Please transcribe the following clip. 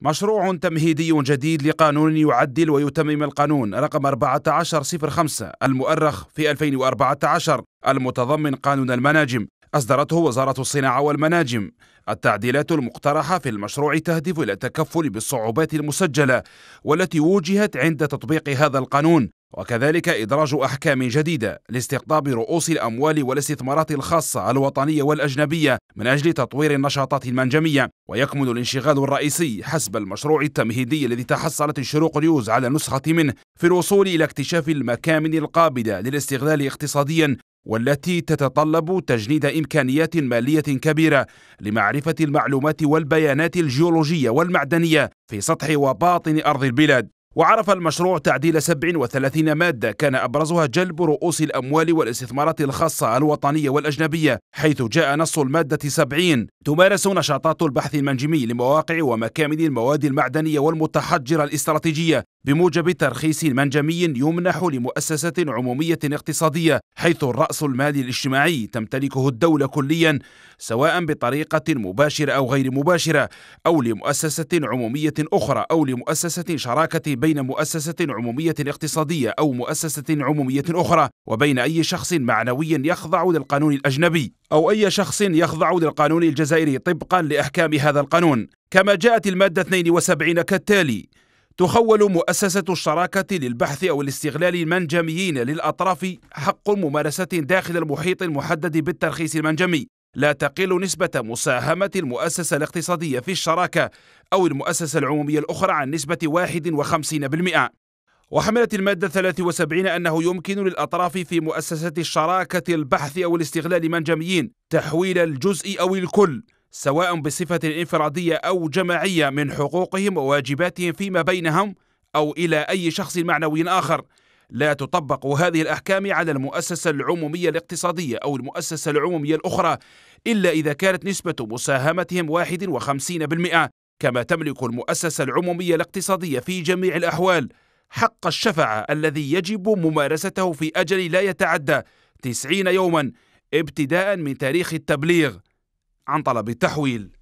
مشروع تمهيدي جديد لقانون يعدل ويتمم القانون رقم 1405 المؤرخ في 2014 المتضمن قانون المناجم أصدرته وزارة الصناعة والمناجم. التعديلات المقترحة في المشروع تهدف إلى التكفل بالصعوبات المسجلة والتي وجهت عند تطبيق هذا القانون. وكذلك إدراج أحكام جديدة لاستقطاب رؤوس الأموال والاستثمارات الخاصة الوطنية والأجنبية من أجل تطوير النشاطات المنجمية ويكمن الانشغال الرئيسي حسب المشروع التمهيدي الذي تحصلت الشروق نيوز على نسخة منه في الوصول إلى اكتشاف المكامن القابلة للاستغلال اقتصاديا والتي تتطلب تجنيد إمكانيات مالية كبيرة لمعرفة المعلومات والبيانات الجيولوجية والمعدنية في سطح وباطن أرض البلاد. وعرف المشروع تعديل 37 مادة. كان أبرزها جلب رؤوس الأموال والاستثمارات الخاصة الوطنية والأجنبية حيث جاء نص المادة 70 تمارس نشاطات البحث المنجمي لمواقع ومكامن المواد المعدنية والمتحجرة الاستراتيجية بموجب ترخيص منجمي يمنح لمؤسسة عمومية اقتصادية حيث الرأس المالي الاجتماعي تمتلكه الدولة كليا سواء بطريقة مباشرة أو غير مباشرة أو لمؤسسة عمومية أخرى أو لمؤسسة شراكة بين مؤسسة عمومية اقتصادية أو مؤسسة عمومية أخرى وبين أي شخص معنوي يخضع للقانون الأجنبي أو أي شخص يخضع للقانون الجزائري طبقا لأحكام هذا القانون. كما جاءت المادة 72 كالتالي تخول مؤسسة الشراكة للبحث أو الاستغلال المنجميين للأطراف حق ممارسة داخل المحيط المحدد بالترخيص المنجمي. لا تقل نسبة مساهمة المؤسسة الاقتصادية في الشراكة أو المؤسسة العمومية الأخرى عن نسبة 51% وحملت المادة 73 أنه يمكن للأطراف في مؤسسة الشراكة البحث أو الاستغلال منجميين تحويل الجزء أو الكل سواء بصفة إنفرادية أو جماعية من حقوقهم وواجباتهم فيما بينهم أو إلى أي شخص معنوي آخر. لا تطبق هذه الأحكام على المؤسسة العمومية الاقتصادية أو المؤسسة العمومية الأخرى إلا إذا كانت نسبة مساهمتهم 51% كما تملك المؤسسة العمومية الاقتصادية في جميع الأحوال حق الشفعة الذي يجب ممارسته في أجل لا يتعدى 90 يوما ابتداء من تاريخ التبليغ. عن طلب التحويل.